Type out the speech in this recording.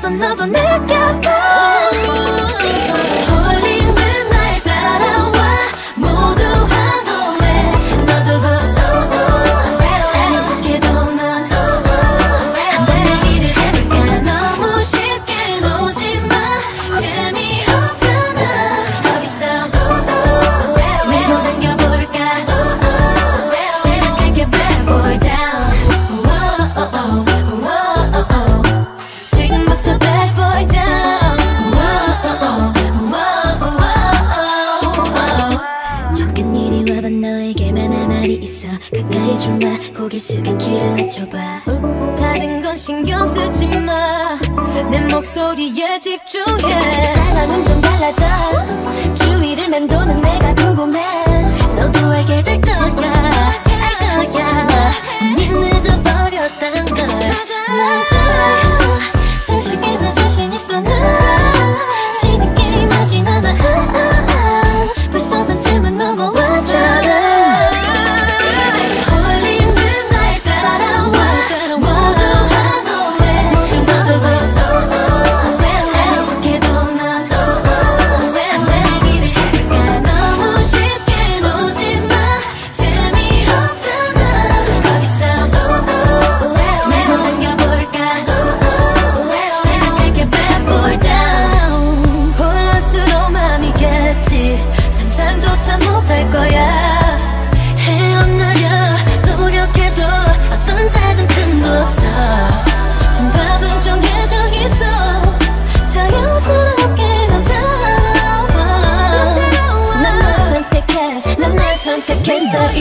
벌써 너도 내가 봐 있어. 가까이 좀 마 고개 숙여 키를 낮춰봐. 어? 다른 건 신경 쓰지 마 내 목소리에 집중해. 사랑은 좀 달라져. 주위를 맴도는 내가 궁금해. 너도 알게 될 거야. 믿어버렸단 걸. 맞아. 사실 못할 거야. 헤어나려 노력해도 어떤 작은 틈도 없어. 정답은 정해져 있어. 자연스럽게 나타나와. 난널 선택해. 난 날 선택했어.